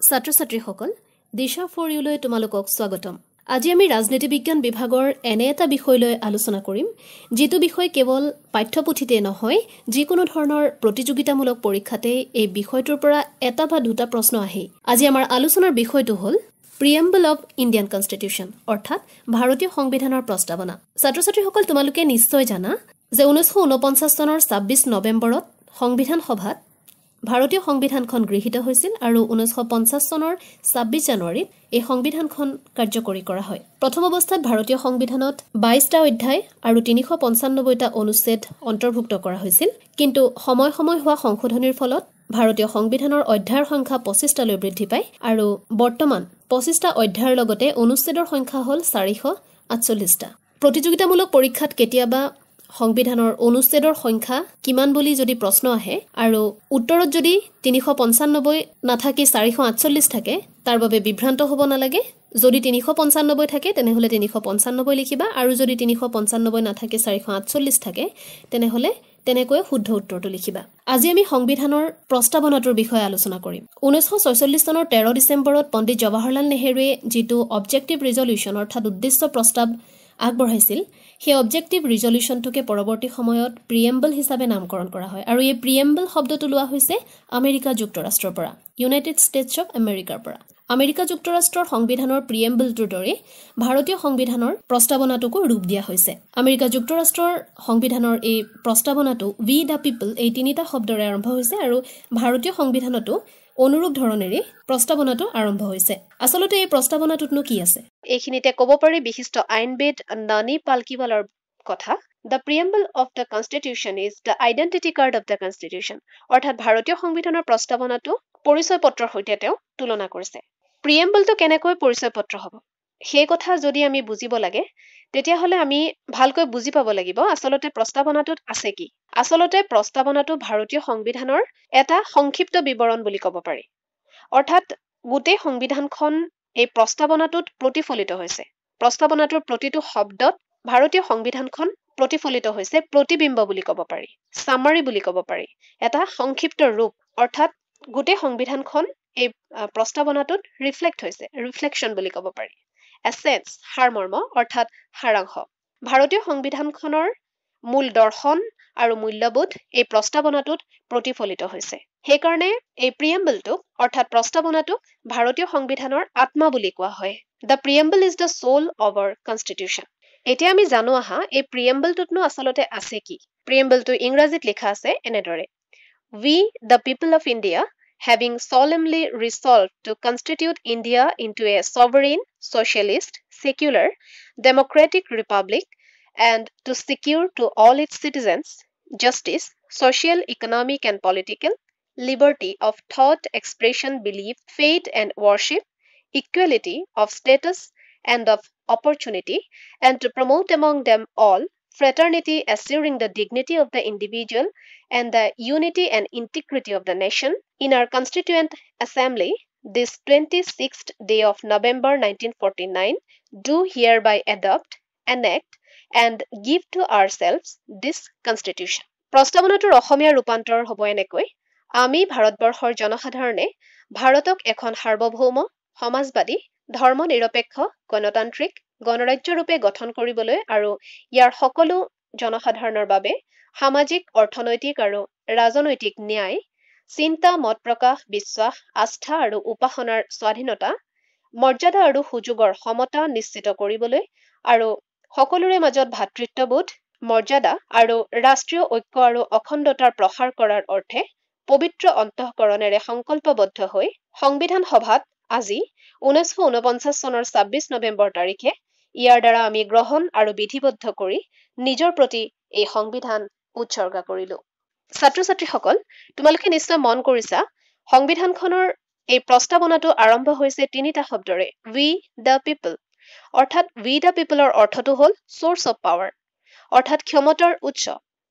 ছাত্ৰ ছাত্ৰীসকল দিশা ফৰ ইউলৈ তোমালোকক স্বাগতম। আজি আমি ৰাজনীতি বিজ্ঞান বিভাগৰ এনে এটা বিষয় লৈ আলোচনা কৰিম যিটো বিষয় কেৱল পাঠ্যপুথিতে নহয় যিকোনো ধৰণৰ প্ৰতিযোগিতামূলক পৰীক্ষাতে এই বিষয়টোৰ পৰা এটা বা দুটা প্ৰশ্ন আহেই আজি আমাৰ আলোচনাৰ বিষয়টো হ'ল প্ৰিয়েম্বল অৱ ইণ্ডিয়ান কনষ্টিটিউশ্যন অৰ্থাৎ ভাৰতীয় সংবিধানৰ প্ৰস্তাৱনা। ছাত্ৰ ছাত্ৰীসকল তোমালোকে নিশ্চয় জানা যে ঊনৈছশ ঊনপঞ্চাছ চনৰ ছাব্বিছ নৱেম্বৰত সংবিধান সভাত ভাৰতীয় সংবিধানখন গৃহীত হৈছিল আৰু ঊনৈছশ পঞ্চাছ চনৰ ছাব্বিছ জানুৱাৰীত এই সংবিধানখন কাৰ্যকৰী কৰা হয়। প্ৰথম অৱস্থাত ভাৰতীয় সংবিধানত বাইছটা অধ্যায় আৰু তিনিশ পঞ্চান্নব্বৈটা অনুচ্ছেদ অন্তৰ্ভুক্ত কৰা হৈছিল। কিন্তু সময় সময় হোৱা সংশোধনীৰ ফলত ভাৰতীয় সংবিধানৰ অধ্যায়ৰ সংখ্যা পঁচিছটালৈ বৃদ্ধি পায় আৰু বৰ্তমান পঁচিছটা অধ্যায়ৰ লগতে অনুচ্ছেদৰ সংখ্যা হ'ল চাৰিশ আঠচল্লিছটা প্ৰতিযোগিতামূলক পৰীক্ষাত কেতিয়াবা সংবিধানৰ অনুচ্ছেদৰ সংখ্যা কিমান বুলি যদি প্ৰশ্ন আহে আৰু উত্তৰত যদি তিনিশ পঞ্চান্নব্বৈ নাথাকি চাৰিশ আঠচল্লিছ থাকে তাৰ বাবে বিভ্ৰান্ত হ'ব নালাগে। যদি তিনিশ পঞ্চান্নব্বৈ থাকে তেনেহ'লে তিনিশ পঞ্চান্নব্বৈ লিখিবা। আৰু যদি তিনিশ পঞ্চান্নব্বৈ নাথাকে চাৰিশ আঠচল্লিছ থাকে তেনেহ'লে তেনেকৈ শুদ্ধ উত্তৰটো লিখিবা। আজি আমি সংবিধানৰ প্ৰস্তাৱনাটোৰ বিষয়ে আলোচনা কৰিম। ঊনৈছশ ছয়চল্লিছ চনৰ তেৰ ডিচেম্বৰত পণ্ডিত জৱাহৰলাল নেহেৰুৱে যিটো অবজেক্টিভ ৰিজলিউশ্যন অৰ্থাৎ উদ্দেশ্য প্ৰস্তাৱ আগবঢ়াইছিল সেই অবজেক্টিভ ৰিজলিউশ্যনটোকে পৰৱৰ্তী সময়ত প্ৰিয়েম্বল হিচাপে নামকৰণ কৰা হয়। আৰু এই প্ৰিয়েম্বল শব্দটো লোৱা হৈছে আমেৰিকা যুক্তৰাষ্ট্ৰৰ পৰা ইউনাইটেড ষ্টেটছ অৱ আমেৰিকাৰ পৰা। আমেৰিকা যুক্তৰাষ্ট্ৰৰ সংবিধানৰ প্ৰিয়েম্বলটোৰ দৰে ভাৰতীয় সংবিধানৰ প্ৰস্তাৱনাটোকো ৰূপ দিয়া হৈছে। আমেৰিকা যুক্তৰাষ্ট্ৰৰ সংবিধানৰ এই প্ৰস্তাৱনাটো উই দ্য পিপল এই তিনিটা শব্দৰে আৰম্ভ হৈছে আৰু ভাৰতীয় সংবিধানতো অনুৰূপ ধৰণেৰে প্ৰস্তাৱনাটো আৰম্ভ হৈছে। আচলতে এই প্ৰস্তাৱনাটোতনো কি আছে? এইখিনিতে ক'ব পাৰি বিশিষ্ট আইনবিদ নানী পালকিৱালৰ কথা the preamble of the constitution is the identity card of the constitution অৰ্থাৎ ভাৰতীয় সংবিধানৰ প্ৰস্তাৱনাটো পৰিচয় পত্ৰৰ সৈতে তেওঁ তুলনা কৰিছে। প্ৰিয়েম্বলটো কেনেকৈ পৰিচয় পত্ৰ হ'ব? সেই কথা যদি আমি বুজিব লাগে তেতিয়াহ'লে আমি ভালকৈ বুজি পাব লাগিব আচলতে প্ৰস্তাৱনাটোত আছে কি? আচলতে প্ৰস্তাৱনাটো ভাৰতীয় সংবিধানৰ এটা সংক্ষিপ্ত বিৱৰণ বুলি ক'ব পাৰি। অৰ্থাৎ গোটেই সংবিধানখন এই প্ৰস্তাৱনাটোত প্ৰতিফলিত হৈছে। প্ৰস্তাৱনাটোৰ প্ৰতিটো শব্দত ভাৰতীয় সংবিধানখন প্ৰতিফলিত হৈছে প্ৰতিবিম্ব বুলি ক'ব পাৰি চামাৰী বুলি ক'ব পাৰি এটা সংক্ষিপ্ত ৰূপ। অৰ্থাৎ গোটেই সংবিধানখন এই প্ৰস্তাৱনাটোত ৰিফ্লেক্ট হৈছে ৰিফ্লেকশ্যন বুলি ক'ব পাৰি। এছেঞ্চ সাৰমৰ্ম অৰ্থাৎ সাৰাংশ। ভাৰতীয় সংবিধানখনৰ মূল দৰ্শন আৰু মূল্যবোধ এই প্ৰস্তাৱনাটোত প্ৰতিফলিত হৈছে। সেইকাৰণে এই প্ৰিয়েম্বলটোক অৰ্থাৎ প্ৰস্তাৱনাটোক ভাৰতীয় সংবিধানৰ আত্মা বুলি কোৱা হয়। The preamble is the soul of our constitution এতিয়া আমি জানো আহা এই প্ৰিয়েম্বলটোতনো আচলতে আছে কি? প্ৰিয়েম্বলটো ইংৰাজীত লিখা আছে এনেদৰে। We the people of India having solemnly resolved to constitute India into a sovereign, socialist, secular, democratic republic and to secure to all its citizens justice, social, economic, and political, liberty of thought, expression, belief, faith, and worship, equality of status and of opportunity, and to promote among them all fraternity, assuring the dignity of the individual and the unity and integrity of the nation. In our Constituent Assembly, this 26th day of November 1949, do hereby adopt, enact, and give to ourselves this Constitution. প্ৰস্তাৱনাটোৰ অসমীয়া ৰূপান্তৰ হ'ব এনেকৈ আমি ভাৰতবৰ্ষৰ জনসাধাৰণে ভাৰতক এখন সাৰ্বভৌম সমাজবাদী ধৰ্ম নিৰপেক্ষ গণতান্ত্ৰিক গণৰাজ্যৰূপে গঠন কৰিবলৈ আৰু ইয়াৰ সকলো জনসাধাৰণৰ বাবে সামাজিক অৰ্থনৈতিক আৰু ৰাজনৈতিক ন্যায় চিন্তা মত প্ৰকাশ বিশ্বাস আস্থা আৰু উপাসনাৰ স্বাধীনতা মৰ্যাদা আৰু সুযোগৰ সমতা নিশ্চিত কৰিবলৈ আৰু সকলোৰে মাজত ভাতৃত্ববোধ মৰ্যাদা আৰু ৰাষ্ট্ৰীয় ঐক্য আৰু অখণ্ডতাৰ প্ৰসাৰ কৰাৰ অৰ্থে পবিত্ৰ অন্তঃকৰণেৰে সংকল্পবদ্ধ হৈ সংবিধান সভাত আজি ঊনৈছশ ঊনপঞ্চাছ চনৰ ছাব্বিছ নৱেম্বৰ তাৰিখে ইয়াৰ দ্বাৰা আমি গ্ৰহণ আৰু বিধিবদ্ধ কৰি নিজৰ প্ৰতি এই সংবিধান উৎসৰ্গা কৰিলো। ছাত্ৰ ছাত্ৰীসকল তোমালোকে নিশ্চয় মন কৰিছা সংবিধানখনৰ এই প্ৰস্তাৱনাটো আৰম্ভ হৈছে তিনিটা শব্দৰে উই দ্য পিপল অৰ্থাৎ উই দ্য পিপলৰ অৰ্থটো হ'ল চ'ৰ্চ অফ পাৱাৰ অৰ্থাৎ ক্ষমতাৰ উৎস।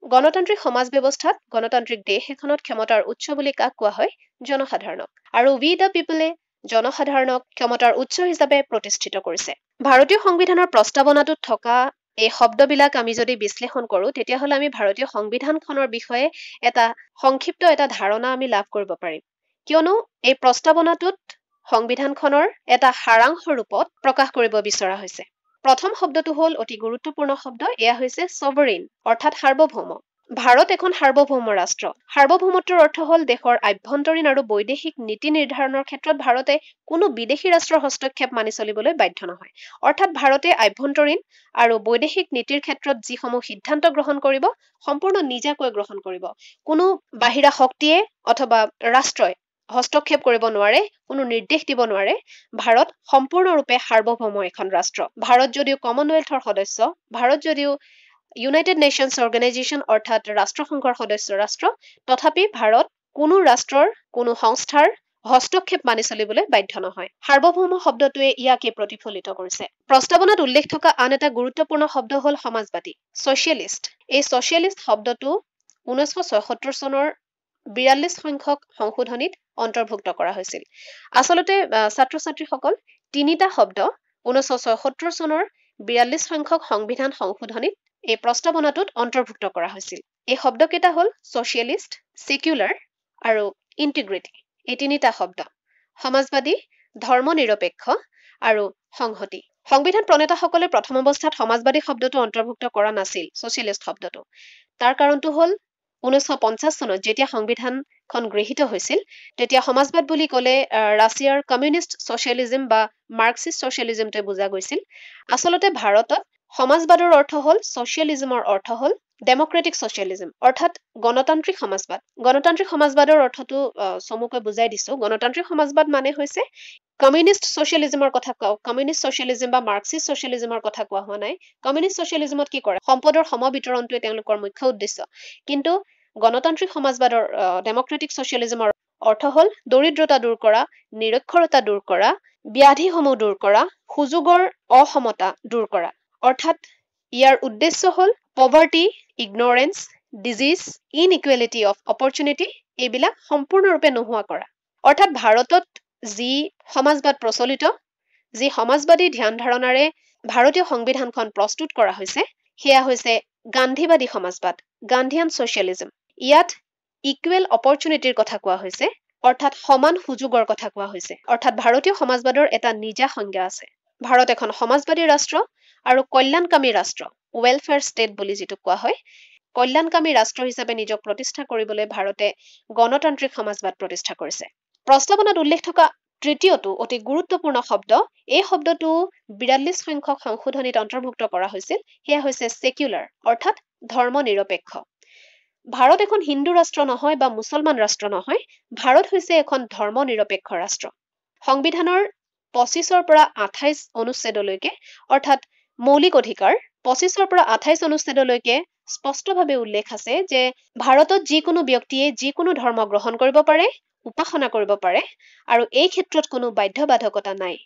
গণতান্ত্ৰিক সমাজ ব্যৱস্থাত গণতান্ত্ৰিক দেশ এখনত ক্ষমতাৰ উৎস বুলি কাক কোৱা হয়? জনসাধাৰণক। আৰু উই দ্য পিপলে জনসাধাৰণক ক্ষমতাৰ উৎস হিচাপে প্ৰতিষ্ঠিত কৰিছে। ভাৰতীয় সংবিধানৰ প্ৰস্তাৱনাটোত থকা এই শব্দবিলাক আমি যদি বিশ্লেষণ কৰোঁ তেতিয়াহ'লে আমি ভাৰতীয় সংবিধানখনৰ বিষয়ে এটা সংক্ষিপ্ত এটা ধাৰণা আমি লাভ কৰিব পাৰিম। কিয়নো এই প্ৰস্তাৱনাটোত সংবিধানখনৰ এটা সাৰাংশ ৰূপত প্ৰকাশ কৰিব বিচৰা হৈছে। প্ৰথম শব্দটো হ'ল অতি গুৰুত্বপূৰ্ণ শব্দ এয়া হৈছে ছভৰিন অৰ্থাৎ সাৰ্বভৌম। ভাৰত এখন সাৰ্বভৌম ৰাষ্ট্ৰ। সাৰ্বভৌমত্বৰ অৰ্থ হ'ল দেশৰ আভ্যন্তৰীণ আৰু বৈদেশিক নীতি নিৰ্ধাৰণৰ ক্ষেত্ৰত ভাৰতে কোনো বিদেশী ৰাষ্ট্ৰৰ হস্তক্ষেপ মানি চলিবলৈ বাধ্য নহয়। অৰ্থাৎ ভাৰতে আভ্যন্তৰীণ আৰু বৈদেশিক নীতিৰ ক্ষেত্ৰত যিসমূহ সিদ্ধান্ত গ্ৰহণ কৰিব সম্পূৰ্ণ নিজাকৈ গ্ৰহণ কৰিব। কোনো বাহিৰা শক্তিয়ে অথবা ৰাষ্ট্ৰই হস্তক্ষেপ কৰিব নোৱাৰে কোনো নিৰ্দেশ দিব নোৱাৰে। ভাৰত সম্পূৰ্ণৰূপে সাৰ্বভৌম এখন ৰাষ্ট্ৰ। ভাৰত যদিও কমনৱেলথৰ সদস্য ভাৰত যদিও ইউনাইটেড নেশ্যনছ অৰ্গেনাইজেশ্যন অৰ্থাৎ ৰাষ্ট্ৰসংঘৰ সদস্য ৰাষ্ট্ৰ তথাপি ভাৰত কোনো ৰাষ্ট্ৰৰ কোনো সংস্থাৰ হস্তক্ষেপ মানি চলিবলৈ বাধ্য নহয়। সাৰ্বভৌম শব্দটোৱে ইয়াকে প্ৰতিফলিত কৰিছে। প্ৰস্তাৱনাত উল্লেখ থকা আন এটা গুৰুত্বপূৰ্ণ শব্দ হ'ল সমাজবাদী ছচিয়েলিষ্ট। এই ছচিয়েলিষ্ট শব্দটো ঊনৈছশ ছয়সত্তৰ চনৰ বিৰাল্লিছ সংখ্যক সংশোধনীত অন্তৰ্ভুক্ত কৰা হৈছিল। আচলতে ছাত্ৰ ছাত্ৰীসকল তিনিটা শব্দ ঊনৈছশ ছয়সত্তৰ চনৰ বিৰাল্লিছ সংখ্যক সংবিধান সংশোধনীত এই প্ৰস্তাৱনাটোত অন্তৰ্ভুক্ত কৰা হৈছিল। এই শব্দকেইটা হ'ল ছচিয়েলিষ্ট ছেকুলাৰ আৰু ইণ্টিগ্ৰিটি। এই তিনিটা শব্দ সমাজবাদী ধৰ্ম নিৰপেক্ষ আৰু সংহতি। সংবিধান প্ৰণেতাসকলে প্ৰথম অৱস্থাত সমাজবাদী শব্দটো অন্তৰ্ভুক্ত কৰা নাছিল ছচিয়েলিষ্ট শব্দটো। তাৰ কাৰণটো হ'ল ঊনৈছশ পঞ্চাছ চনত যেতিয়া সংবিধানখন গৃহীত হৈছিল তেতিয়া সমাজবাদ বুলি ক'লে ৰাছিয়াৰ কমিউনিষ্ট ছচিয়েলিজিম বা মাৰ্কচিষ্ট ছচিয়েলিজিমটোৱে বুজা গৈছিল। আচলতে ভাৰতত সমাজবাদৰ অৰ্থ হ'ল ছচিয়েলিজিমৰ অৰ্থ হ'ল ডেমক্ৰেটিক ছচিয়েলিজিম অৰ্থাৎ গণতান্ত্ৰিক সমাজবাদ। গণতান্ত্ৰিক সমাজবাদৰ অৰ্থটো চমুকৈ বুজাই দিছো। গণতান্ত্ৰিক সমাজবাদ মানে হৈছে কমিউনিষ্ট ছচিয়েলিজিমৰ কথা কোৱা কমিউনিষ্ট ছচিয়েলিজিম বা মাৰ্কচিষ্ট ছচিয়েলিজিমৰ কথা কোৱা হোৱা নাই। কমিউনিষ্ট ছচিয়েলিজিমত কি কৰে? সম্পদৰ সম বিতৰণটোৱে তেওঁলোকৰ মুখ্য উদ্দেশ্য। কিন্তু গণতান্ত্ৰিক সমাজবাদৰ ডেমক্ৰেটিক ছচিয়েলিজিমৰ অৰ্থ হ'ল দৰিদ্ৰতা দূৰ কৰা নিৰক্ষৰতা দূৰ কৰা ব্যাধিসমূহ দূৰ কৰা সুযোগৰ অসমতা দূৰ কৰা। অৰ্থাৎ ইয়াৰ উদ্দেশ্য হ'ল poverty ignorance disease inequality of opportunity এইবিলাক সম্পূৰ্ণৰূপে নোহোৱা কৰা। অৰ্থাৎ ভাৰতত যি সমাজবাদ প্ৰচলিত যি সমাজবাদী ধ্যান ধাৰণাৰে ভাৰতীয় সংবিধানখন প্ৰস্তুত কৰা হৈছে সেয়া হৈছে গান্ধীবাদী সমাজবাদ গান্ধীয়ান ছচিয়েলিজম। ইয়াত ইকুৱেল অপৰচুনিটিৰ কথা কোৱা হৈছে অৰ্থাৎ সমান সুযোগৰ কথা কোৱা হৈছে। অৰ্থাৎ ভাৰতীয় সমাজবাদৰ এটা নিজা সংজ্ঞা আছে। ভাৰত এখন সমাজবাদী ৰাষ্ট্ৰ আৰু কল্যাণকামী ৰাষ্ট্ৰ। ৱেলফেয়াৰ ষ্টেট বুলি যিটো কোৱা হয় কল্যাণকামী ৰাষ্ট্ৰ হিচাপে নিজক প্ৰতিষ্ঠা কৰিবলৈ ভাৰতে গণতান্ত্ৰিক সমাজবাদ প্ৰতিষ্ঠা কৰিছে। প্ৰস্তাৱনাত উল্লেখ থকা তৃতীয়টো অতি গুৰুত্বপূৰ্ণ শব্দ এই শব্দটো বিৰাল্লিছ সংখ্যক সংশোধনীত অন্তৰ্ভুক্ত কৰা হৈছিল সেয়া হৈছে ছেকুলাৰ অৰ্থাৎ ধৰ্ম নিৰপেক্ষ ভাৰত এখন হিন্দু ৰাষ্ট্ৰ নহয় বা মুছলমান ৰাষ্ট্ৰ নহয় ভাৰত হৈছে এখন ধৰ্ম নিৰপেক্ষ ৰাষ্ট্ৰ। সংবিধানৰ পঁচিছৰ পৰা আঠাইছ অনুচ্ছেদলৈকে অৰ্থাৎ মৌলিক অধিকাৰ পঁচিছৰ পৰা আঠাইছ অনুচ্ছেদলৈকে স্পষ্টভাৱে উল্লেখ আছে যে ভাৰতত যিকোনো ব্যক্তিয়ে যিকোনো ধৰ্ম গ্ৰহণ কৰিব পাৰে উপাসনা কৰিব পাৰে আৰু এই ক্ষেত্ৰত কোনো বাধ্যবাধকতা নাই।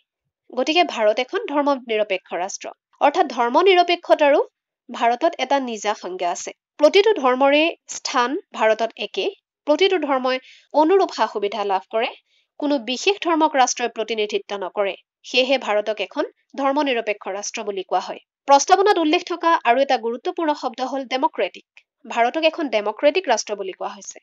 গতিকে ভাৰত এখন ধৰ্ম নিৰপেক্ষ ৰাষ্ট্ৰ। অৰ্থাৎ ধৰ্ম নিৰপেক্ষতাৰো ভাৰতত এটা নিজা সংজ্ঞা আছে। প্ৰতিটো ধৰ্মৰে স্থান ভাৰতত একে প্ৰতিটো ধৰ্মই অনুৰূপ সা সুবিধা লাভ কৰে। কোনো বিশেষ ধৰ্মক ৰাষ্ট্ৰই প্ৰতিনিধিত্ব নকৰে। সেয়েহে ভাৰতক এখন ধৰ্ম নিৰপেক্ষ ৰাষ্ট্ৰ বুলি কোৱা হয়। প্ৰস্তাৱনাত উল্লেখ থকা আৰু এটা গুৰুত্বপূৰ্ণ শব্দ হ'ল ডেমক্ৰেটিক। ভাৰতক এখন ডেমক্ৰেটিক ৰাষ্ট্ৰ বুলি কোৱা হৈছে।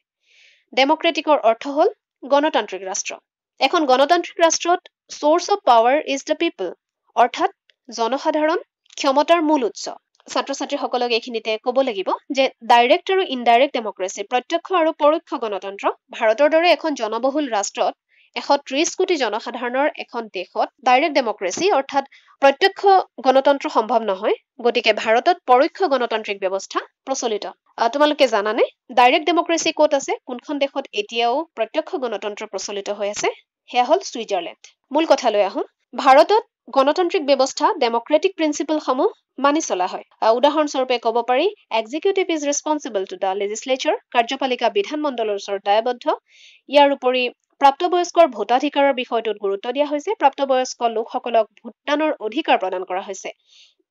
ডেমক্ৰেটিকৰ অৰ্থ হ'ল গণতান্ত্ৰিক ৰাষ্ট্ৰ। এখন গণতান্ত্ৰিক ৰাষ্ট্ৰত source of power is the people অৰ্থাৎ জনসাধাৰণ ক্ষমতাৰ মূল উৎস। ছাত্ৰ ছাত্ৰীসকলক এইখিনিতে ক'ব লাগিব যে ডাইৰেক্ট আৰু ইনডাইৰেক্ট ডেমক্ৰেচি প্ৰত্যক্ষ আৰু পৰোক্ষ গণতন্ত্ৰ ভাৰতৰ দৰে এখন জনবহুল ৰাষ্ট্ৰত এশ ত্ৰিশ কোটি জনসাধাৰণৰ এখন দেশত ডাইৰেক্ট ডেমক্ৰেচি অৰ্থাৎ প্ৰত্যক্ষ গণতন্ত্ৰ সম্ভৱ নহয় গতিকে ভাৰতত পৰোক্ষ গণতান্ত্ৰিক ব্যৱস্থা প্ৰচলিত। তোমালোকে জানানে ডাইৰেক্ট ডেমক্ৰেচি ক'ত আছে? কোনখন দেশত এতিয়াও প্ৰত্যক্ষ গণতন্ত্ৰ প্ৰচলিত হৈ আছে? সেয়া হ'ল ছুইজাৰলেণ্ড। মূল কথালৈ আহোঁ। ভাৰতত গণতান্ত্ৰিক ব্যৱস্থা ডেমক্ৰেটিক প্ৰিন্সিপলসমূহ মানি চলা হয়। উদাহৰণস্বৰূপে ক'ব পাৰি executive is responsible to the legislature কাৰ্যপালিকা বিধানমণ্ডলৰ ওচৰত দায়বদ্ধ। ইয়াৰ উপৰি প্ৰাপ্তবয়স্কৰ ভোটাধিকাৰৰ বিষয়টোত গুৰুত্ব দিয়া হৈছে। প্ৰাপ্তবয়স্ক লোকসকলক ভোটদানৰ অধিকাৰ প্ৰদান কৰা হৈছে।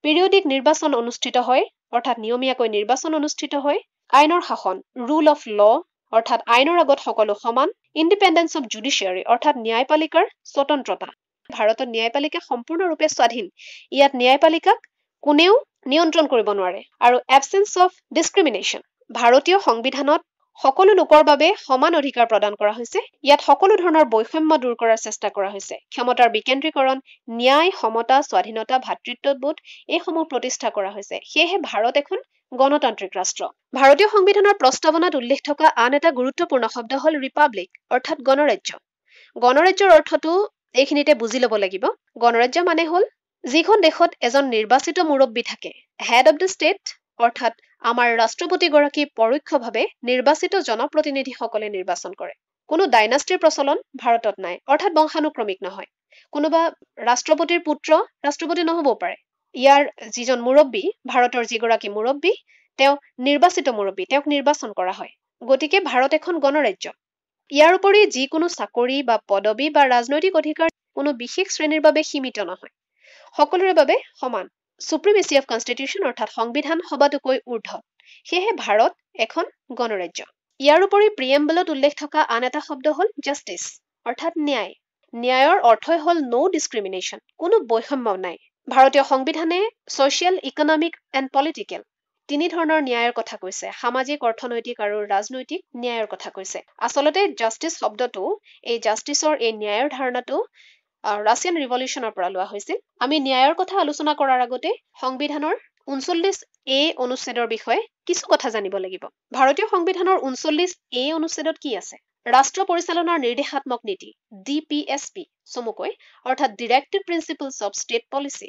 পিৰিয়ডিক নিৰ্বাচন অনুষ্ঠিত হয় অৰ্থাৎ নিয়মীয়াকৈ নিৰ্বাচন অনুষ্ঠিত হয়। আইনৰ শাসন ৰুল অফ ল অৰ্থাৎ আইনৰ আগত সকলো সমান। ইণ্ডিপেণ্ডেঞ্চ অফ জুডিচিয়াৰী অৰ্থাৎ ন্যায়পালিকাৰ স্বতন্ত্ৰতা। ভাৰতত ন্যায়পালিকা সম্পূৰ্ণৰূপে স্বাধীন। ইয়াত ন্যায়পালিকাক কোনেও নিয়ন্ত্ৰণ কৰিব নোৱাৰে। আৰু এবচেঞ্চ অফ ডিছক্ৰিমিনেশ্যন ভাৰতীয় সংবিধানত সকলো লোকৰ বাবে সমান অধিকাৰ প্ৰদান কৰা হৈছে। ইয়াত সকলো ধৰণৰ বৈষম্য দূৰ কৰাৰ চেষ্টা কৰা হৈছে। ক্ষমতাৰ বিকেন্দ্ৰীকৰণ ন্যায় সমতা স্বাধীনতা ভাতৃত্ববোধ এইসমূহ প্ৰতিষ্ঠা কৰা হৈছে। সেয়েহে ভাৰত এখন গণতান্ত্ৰিক ৰাষ্ট্ৰ। ভাৰতীয় সংবিধানৰ প্ৰস্তাৱনাত উল্লেখ থকা আন এটা গুৰুত্বপূৰ্ণ শব্দ হ'ল ৰিপাব্লিক অৰ্থাৎ গণৰাজ্য। গণৰাজ্যৰ অৰ্থটো এইখিনিতে বুজি ল'ব লাগিব। গণৰাজ্য মানে হ'ল যিখন দেশত এজন নিৰ্বাচিত মুৰব্বী থাকে হেড অব দ্য ষ্টেট অৰ্থাৎ আমাৰ ৰাষ্ট্ৰপতিগৰাকী পৰোক্ষভাৱে নিৰ্বাচিত জনপ্ৰতিনিধিসকলে নিৰ্বাচন কৰে। কোনো ডাইনাষ্টিৰ প্ৰচলন ভাৰতত নাই অৰ্থাৎ বংশানুক্ৰমিক নহয়। কোনোবা ৰাষ্ট্ৰপতিৰ পুত্ৰ ৰাষ্ট্ৰপতি নহবও পাৰে। ইয়াৰ যিজন মুৰব্বী ভাৰতৰ যিগৰাকী মুৰব্বী তেওঁ নিৰ্বাচিত মুৰব্বী তেওঁক নিৰ্বাচন কৰা হয়। গতিকে ভাৰত এখন গণৰাজ্য। ইয়াৰ উপৰি যিকোনো চাকৰি বা পদবী বা ৰাজনৈতিক অধিকাৰ কোনো বিশেষ শ্ৰেণীৰ বাবে সীমিত নহয়। সকলোৰে বাবে সমান। চুপ্ৰিমেচি অফ কনষ্টিটিউশ্যন অৰ্থাৎ সংবিধান সবাতোকৈ ঊৰ্ধ সেয়েহে ভাৰত এখন গণৰাজ্য। ইয়াৰ উপৰি প্ৰিয়েম্বলত উল্লেখ থকা আন এটা শব্দ হ'ল জাষ্টিছ অৰ্থাৎ ন্যায়। ন্যায়ৰ অৰ্থই হ'ল ন' ডিছক্ৰিমিনেশ্যন কোনো বৈষম্য নাই। ভাৰতীয় সংবিধানে ছ'চিয়েল ইকনমিক এণ্ড পলিটিকেল তিনি ধৰণৰ ন্যায়ৰ কথা কৈছে। সামাজিক অৰ্থনৈতিক আৰু ৰাজনৈতিক ন্যায়ৰ কথা কৈছে। আচলতে জাষ্টিছ শব্দটো এই জাষ্টিছৰ এই ন্যায়ৰ ধাৰণাটো ৰাছিয়ান ৰিভলিউশ্যনৰ পৰা লোৱা হৈছিল। আমি ন্যায়ৰ কথা আলোচনা কৰাৰ আগতে সংবিধানৰ ঊনচল্লিছ এ অনুচ্ছেদৰ বিষয়ে কিছু কথা জানিব লাগিব। ভাৰতীয় সংবিধানৰ ঊনচল্লিছ এ অনুচ্ছেদত কি আছে? ৰাষ্ট্ৰ পৰিচালনাৰ নিৰ্দেশাত্মক নীতি ডি পি এছ পি চমুকৈ অৰ্থাৎ directive principles of state policy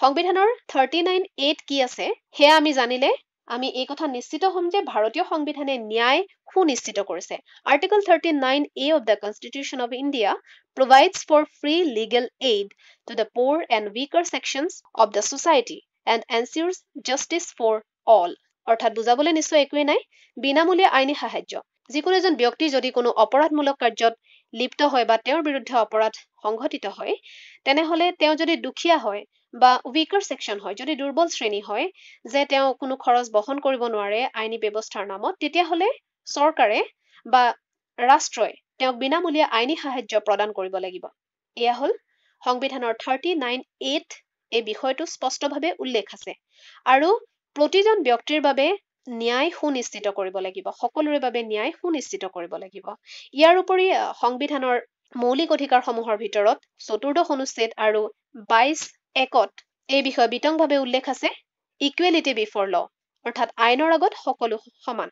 সংবিধানৰ থাৰ্টি নাইন এইট কি আছে সেয়া আমি জানিলে আমি এই কথা নিশ্চিত হ'ম যে ভাৰতীয় সংবিধানে ন্যায় সুনিশ্চিত কৰিছে। Article thirty nine A of the constitution of India provides for free legal aid to the poor and weaker sections of the society and ensures justice for all অৰ্থাৎ বুজাবলৈ নিশ্চয় একোৱেই নাই বিনামূলীয়া আইনী সাহায্য। যিকোনো এজন ব্যক্তি যদি কোনো অপৰাধমূলক কাৰ্যত লিপ্ত হয় বা তেওঁৰ বিৰুদ্ধে অপৰাধ সংঘটিত হয় তেনেহ'লে তেওঁ যদি দুখীয়া হয় বা উইকাৰ ছেকশ্যন হয় যদি দুৰ্বল শ্ৰেণী হয় যে তেওঁ কোনো খৰচ বহন কৰিব নোৱাৰে আইনী ব্যৱস্থাৰ নামত তেতিয়াহ'লে চৰকাৰে বা ৰাষ্ট্ৰই তেওঁক বিনামূলীয়া আইনী সাহায্য প্ৰদান কৰিব লাগিব। এয়া হ'ল সংবিধানৰ থাৰ্টি নাইন এইট এই বিষয়টো স্পষ্টভাৱে উল্লেখ আছে আৰু প্ৰতিজন ব্যক্তিৰ বাবে ন্যায় সুনিশ্চিত কৰিব লাগিব সকলোৰে বাবে ন্যায় সুনিশ্চিত কৰিব লাগিব। ইয়াৰ উপৰি সংবিধানৰ মৌলিক অধিকাৰসমূহৰ ভিতৰত চতুৰ্দশ অনুচ্ছেদ আৰু বাইছ একত এই বিষয়ে বিতংভাৱে উল্লেখ আছে ইকুৱেলিটি বিফৰ ল অৰ্থাৎ আইনৰ আগত সকলো সমান।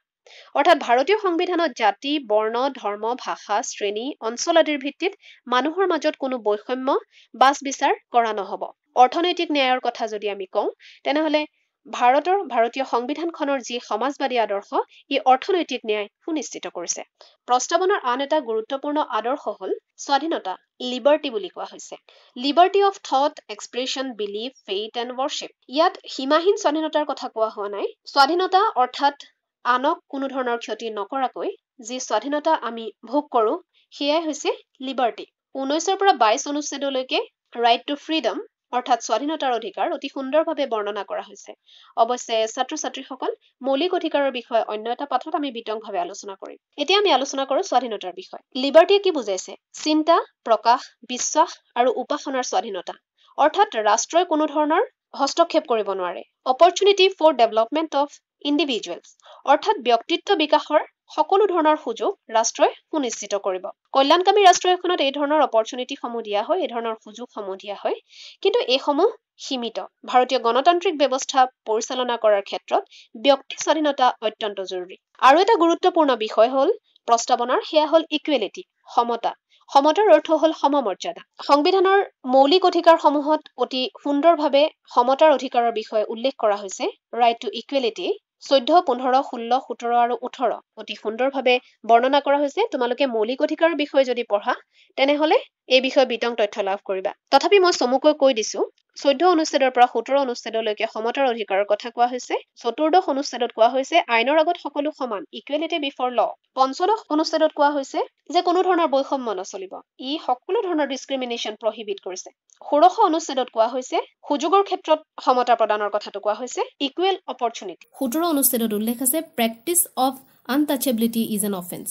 অৰ্থাৎ ভাৰতীয় সংবিধানত জাতি বৰ্ণ ধৰ্ম ভাষা শ্ৰেণী অঞ্চল আদিৰ ভিত্তিত মানুহৰ মাজত কোনো বৈষম্য বাছ বিচাৰ কৰা নহ'ব। অৰ্থনৈতিক ন্যায়ৰ কথা যদি আমি কওঁ তেনেহ'লে ভাৰতৰ ভাৰতীয় সংবিধানখনৰ যি সমাজবাদী আদৰ্শ ই অৰ্থনৈতিক ন্যায় সুনিশ্চিত কৰিছে। প্ৰস্তাৱনাৰ আন এটা গুৰুত্বপূৰ্ণ আদৰ্শ হ'ল স্বাধীনতা লিবাৰ্টি বুলি কোৱা হৈছে। Liberty of thought expression belief faith and worship ইয়াত সীমাহীন স্বাধীনতাৰ কথা কোৱা হোৱা নাই। স্বাধীনতা অৰ্থাৎ আনক কোনো ধৰণৰ ক্ষতি নকৰাকৈ যি স্বাধীনতা আমি ভোগ কৰোঁ সেয়াই হৈছে লিবাৰ্টি ঊনৈছৰ পৰা বাইছ অনুচ্ছেদলৈকে ৰাইট টু ফ্ৰীডম অৰ্থাৎ স্বাধীনতাৰ অধিকাৰ অতি সুন্দৰভাৱে বৰ্ণনা কৰা হৈছে। অৱশ্যে ছাত্ৰ ছাত্ৰীসকল মৌলিক অধিকাৰৰ বিষয়ে অন্য এটা পাঠত আমি বিতংভাৱে আলোচনা কৰিম। এতিয়া আমি আলোচনা কৰোঁ স্বাধীনতাৰ বিষয়ে। লিবাৰ্টিয়ে কি বুজাইছে? চিন্তা প্ৰকাশ বিশ্বাস আৰু উপাসনাৰ স্বাধীনতা। অৰ্থাৎ ৰাষ্ট্ৰই কোনো ধৰণৰ হস্তক্ষেপ কৰিব নোৱাৰে। Opportunity for development of individuals অৰ্থাৎ ব্যক্তিত্ব বিকাশৰ সকলো ধৰণৰ সুযোগ ৰাষ্ট্ৰই সুনিশ্চিত কৰিব। কল্যাণকামী ৰাষ্ট্ৰ এখনত এই ধৰণৰ অপৰচুনিটিসমূহ দিয়া হয় এই ধৰণৰ সুযোগসমূহ দিয়া হয়। কিন্তু এইসমূহ সীমিত। ভাৰতীয় গণতান্ত্ৰিক ব্যৱস্থা পৰিচালনা কৰাৰ ক্ষেত্ৰত ব্যক্তি স্বাধীনতা অত্যন্ত জৰুৰী। আৰু এটা গুৰুত্বপূৰ্ণ বিষয় হ'ল প্ৰস্তাৱনাৰ সেয়া হ'ল ইকুৱেলিটি সমতা। সমতাৰ অৰ্থ হ'ল সমমৰ্যাদা। সংবিধানৰ মৌলিক অধিকাৰসমূহত অতি সুন্দৰভাৱে সমতাৰ অধিকাৰৰ বিষয়ে উল্লেখ কৰা হৈছে। ৰাইট টু ইকুৱেলিটি চৈধ্য পোন্ধৰ ষোল্ল সোতৰ আৰু ওঠৰ। অতি সুন্দৰভাৱে বৰ্ণনা কৰা হৈছে। তোমালোকে মৌলিক অধিকাৰৰ বিষয়ে যদি পঢ়া তেনেহ'লে এই বিষয়ে বিতং তথ্য লাভ কৰিবা। তথাপি মই চমুকৈ কৈ দিছো চৈধ্য অনুচ্ছেদৰ পৰা সোতৰ অনুচ্ছেদলৈকে সমতাৰ অধিকাৰৰ কথা কোৱা হৈছে। চতুৰ্দশ অনুচ্ছেদত কোৱা হৈছে আইনৰ আগত সকলো সমান ইকুৱেলিটি বিফৰ ল পঞ্চদশ অনুচ্ছেদত কোৱা হৈছে যে কোনো ধৰণৰ বৈষম্য নচলিব। ই সকলো ধৰণৰ ডিছক্ৰিমিনেশ্যন প্ৰহিবিট কৰিছে। ষোড়শ অনুচ্ছেদত কোৱা হৈছে সুযোগৰ ক্ষেত্ৰত সমতা প্ৰদানৰ কথাটো কোৱা হৈছে ইকুৱেল অপৰচুনিটি সোতৰ অনুচ্ছেদত উল্লেখ আছে practice of untouchability is an offence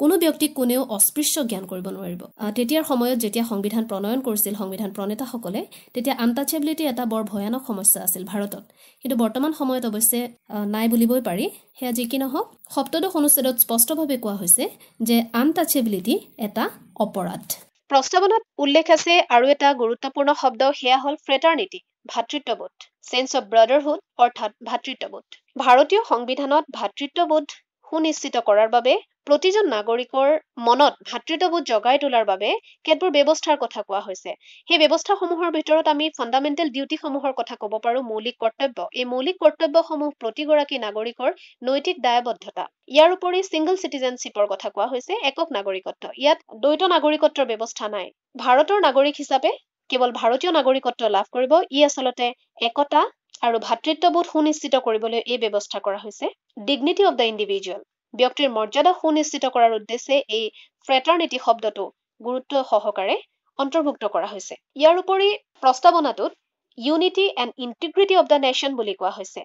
কোনো ব্যক্তিক কোনেও অস্পৃশ্য জ্ঞান কৰিব নোৱাৰিব। তেতিয়াৰ সময়ত যেতিয়া সংবিধান প্ৰণয়ন কৰিছিল সংবিধান প্ৰণেতাসকলে তেতিয়া আনটাচেবিলিটি এটা বৰ ভয়ানক সমস্যা আছিল ভাৰতত। কিন্তু বৰ্তমান সময়ত অৱশ্যে নাই বুলিবই পাৰি। সেয়া যি কি নহওক সপ্তদশ অনুচ্ছেদত স্পষ্টভাৱে কোৱা হৈছে যে আনটাচেবিলিটি এটা অপৰাধ। প্ৰস্তাৱনাত উল্লেখ আছে আৰু এটা গুৰুত্বপূৰ্ণ শব্দ সেয়া হ'ল ফ্ৰেটাৰনিটি ভাতৃত্ববোধ। চেঞ্চ অব ব্ৰাদাৰহুড অৰ্থাৎ ভাতৃত্ববোধ। ভাৰতীয় সংবিধানত ভাতৃত্ববোধ সুনিশ্চিত কৰাৰ বাবে প্ৰতিজন নাগৰিকৰ মনত ভাতৃত্ববোধ জগাই তোলাৰ বাবে কেতবোৰ ব্যৱস্থাৰ কথা কোৱা হৈছে? সেই ব্যৱস্থাসমূহৰ ভিতৰত আমি ফাণ্ডামেণ্টেল ডিউটিসমূহৰ কথা ক'ব পাৰোঁ মৌলিক কৰ্তব্য। এই মৌলিক কৰ্তব্যসমূহ প্ৰতিগৰাকী নাগৰিকৰ নৈতিক দায়বদ্ধতা। ইয়াৰ উপৰি ছিংগল চিটিজেনশ্বিপৰ কথা কোৱা হৈছে একক নাগৰিকত্ব। ইয়াত দ্বৈত নাগৰিকত্বৰ ব্যৱস্থা নাই। ভাৰতৰ নাগৰিক হিচাপে কেৱল ভাৰতীয় নাগৰিকত্ব লাভ কৰিব ই আচলতে একতা আৰু ভাতৃত্ববোধ সুনিশ্চিত কৰিবলৈ এই ব্যৱস্থা কৰা হৈছে। ডিগনিটি অব দ্য ইণ্ডিভিজুৱেল ব্যক্তিৰ মৰ্যাদা সুনিশ্চিত কৰাৰ উদ্দেশ্যে এই ফ্ৰেটাৰনিটি শব্দটো গুৰুত্ব সহকাৰে অন্তৰ্ভুক্ত কৰা হৈছে। ইয়াৰ উপৰি প্ৰস্তাৱনাটোত unity and integrity of the nation বুলি কোৱা হৈছে।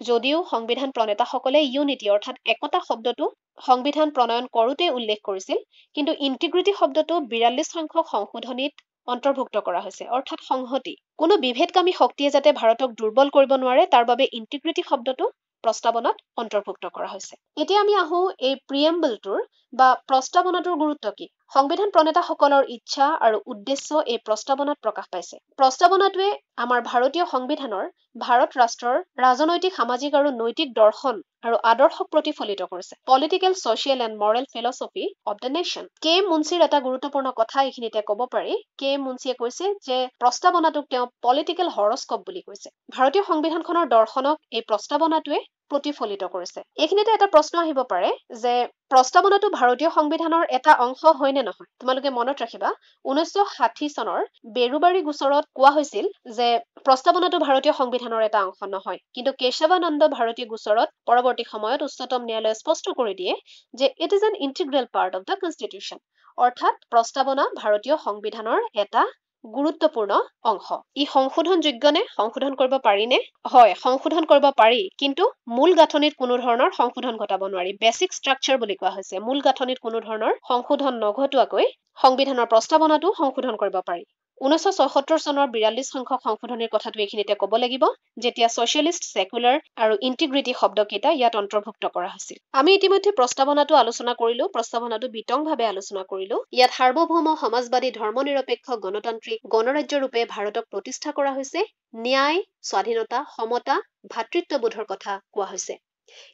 যদিও সংবিধান প্ৰণেতাসকলে ইউনিটি অৰ্থাৎ একতা শব্দটো সংবিধান প্ৰণয়ন কৰোঁতেই উল্লেখ কৰিছিল কিন্তু ইণ্টিগ্ৰিটি শব্দটো বিৰাল্লিছ সংখ্যক সংশোধনীত অন্তৰ্ভুক্ত কৰা হৈছে অৰ্থাৎ সংহতি। কোনো বিভেদকামী শক্তিয়ে যাতে ভাৰতক দুৰ্বল কৰিব নোৱাৰে তাৰ বাবে ইণ্টিগ্ৰিটি শব্দটো প্ৰস্তাৱনাত অন্তৰ্ভুক্ত কৰা হৈছে। এতিয়া আমি আহো এই প্ৰিয়েম্বলটোৰ বা প্ৰস্তাৱনাটোৰ গুৰুত্ব কি? সংবিধান প্ৰণেতাসকলৰ ইচ্ছা আৰু উদ্দেশ্য এই প্ৰস্তাৱনাত প্ৰকাশ পাইছে। প্ৰস্তাৱনাটোৱে আমাৰ ভাৰতীয় সংবিধানৰ ভাৰত ৰাষ্ট্ৰৰ ৰাজনৈতিক সামাজিক আৰু নৈতিক দৰ্শন আৰু আদৰ্শক প্ৰতিফলিত কৰিছে। Political social and moral philosophy of the nation K মুঞ্চিৰ এটা গুৰুত্বপূৰ্ণ কথা এইখিনিতে ক'ব পাৰি। কে মুঞ্চিয়ে কৈছে যে প্ৰস্তাৱনাটোক তেওঁ পলিটিকেল হৰস্কপ বুলি কৈছে। ভাৰতীয় সংবিধানখনৰ দৰ্শনক এই প্ৰস্তাৱনাটোৱে প্ৰতিফলিত কৰিছে। এইখিনিতে এটা প্ৰশ্ন আহিব পাৰে যে প্ৰস্তাৱনাটো ভাৰতীয় সংবিধানৰ এটা অংশ হয় নে নহয়? তোমালোকে মনত ৰাখিবা ঊনৈছশ ষাঠি চনৰ বেৰুবাৰী গোচৰত কোৱা হৈছিল যে প্ৰস্তাৱনাটো ভাৰতীয় সংবিধানৰ এটা অংশ নহয়। কিন্তু কেশৱানন্দ ভাৰতীয় গোচৰত পৰৱৰ্তী সময়ত উচ্চতম ন্যায়ালয়ে স্পষ্ট কৰি দিয়ে যে it is an integral part of the constitution অৰ্থাৎ প্ৰস্তাৱনা ভাৰতীয় সংবিধানৰ এটা গুৰুত্বপূৰ্ণ অংশ। ই সংশোধনযোগ্য নে? সংশোধন কৰিব পাৰিনে হয় সংশোধন কৰিব পাৰি কিন্তু মূল গাঁথনিত কোনো ধৰণৰ সংশোধন ঘটাব নোৱাৰি। বেচিক ষ্ট্ৰাকচাৰ বুলি কোৱা হৈছে। মূল গাঁথনিত কোনো ধৰণৰ সংশোধন নঘটোৱাকৈ সংবিধানৰ প্ৰস্তাৱনাটো সংশোধন কৰিব পাৰি। ঊনৈছশ ছয়সত্তৰ চনৰ বিৰাল্লিছ সংখ্যক সংশোধনীৰ কথাটো এইখিনিতে ক'ব লাগিব যেতিয়া ছচিয়েলিষ্ট ছেকুলাৰ আৰু ইণ্টিগ্ৰিটি শব্দকেইটা ইয়াত অন্তৰ্ভুক্ত কৰা হৈছিল। আমি ইতিমধ্যে প্ৰস্তাৱনাটো আলোচনা কৰিলো প্ৰস্তাৱনাটো বিতংভাৱে আলোচনা কৰিলো। ইয়াত সাৰ্বভৌম সমাজবাদী ধৰ্মনিৰপেক্ষ গণতান্ত্ৰিক গণৰাজ্য ৰূপে ভাৰতক প্ৰতিষ্ঠা কৰা হৈছে ন্যায় স্বাধীনতা সমতা ভাতৃত্ববোধৰ কথা কোৱা হৈছে।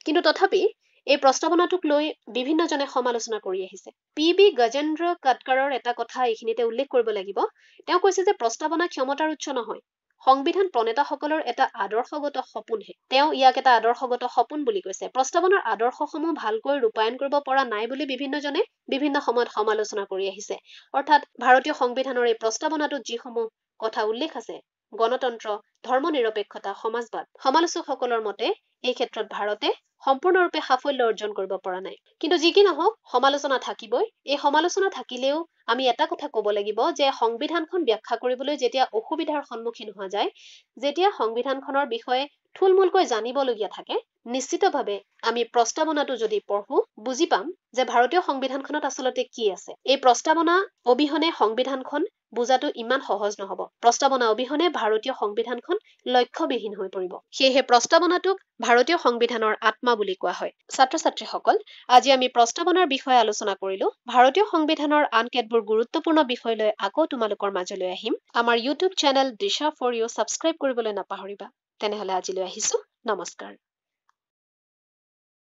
কিন্তু তথাপি এই প্ৰস্তাৱনাটোক লৈ বিভিন্নজনে সমালোচনা কৰি আহিছে। পি. বি. গজেন্দ্ৰ কাটকাৰৰ এটা কথা এইখিনিতে উল্লেখ কৰিব লাগিব। তেওঁ কৈছে যে প্ৰস্তাৱনা ক্ষমতাৰ উচ্চ নহয় সংবিধান প্ৰণেতাসকলৰ এটা আদৰ্শগত সপোনহে তেওঁ ইয়াক এটা আদৰ্শগত সপোন বুলি কৈছে। প্ৰস্তাৱনাৰ আদৰ্শসমূহ ভালকৈ ৰূপায়ণ কৰিব পৰা নাই বুলি বিভিন্নজনে বিভিন্ন সময়ত সমালোচনা কৰি আহিছে। অৰ্থাৎ ভাৰতীয় সংবিধানৰ এই প্ৰস্তাৱনাটোত যিসমূহ কথা উল্লেখ আছে গণতন্ত্ৰ ধৰ্ম নিৰপেক্ষতা সমাজবাদ সমালোচকসকলৰ মতে এই ক্ষেত্ৰত ভাৰতে সম্পূৰ্ণৰূপে সাফল্য অৰ্জন কৰিব পৰা নাই। কিন্তু যি কি নহওক সমালোচনা থাকিবই। এই সমালোচনা থাকিলেও আমি এটা কথা ক'ব লাগিব যে সংবিধানখন ব্যাখ্যা কৰিবলৈ যেতিয়া অসুবিধাৰ সন্মুখীন হোৱা যায় যেতিয়া সংবিধানখনৰ বিষয়ে থুলমূলকৈ জানিবলগীয়া থাকে নিশ্চিতভাৱে আমি প্ৰস্তাৱনাটো যদি পঢ়ো বুজি পাম যে ভাৰতীয় সংবিধানখনত আচলতে কি আছে। এই প্ৰস্তাৱনা অবিহনে সংবিধানখন বুজাটো ইমান সহজ নহব। প্ৰস্তাৱনা অবিহনে ভাৰতীয় সংবিধানখন লক্ষ্যবিহীন হৈ পৰিব। সেয়েহে প্ৰস্তাৱনাটোক ভাৰতীয় সংবিধানৰ আত্মা বুলি কোৱা হয়। ছাত্ৰ ছাত্ৰীসকল আজি আমি প্ৰস্তাৱনাৰ বিষয়ে আলোচনা কৰিলো। ভাৰতীয় সংবিধানৰ আন কেতবোৰ গুৰুত্বপূৰ্ণ বিষয় লৈ আকৌ তোমালোকৰ মাজলৈ আহিম। আমাৰ YouTube channel Disha for you subscribe কৰিবলৈ নাপাহৰিবা। তেনেহলে আজিলৈ আহিছো। নমস্কাৰ।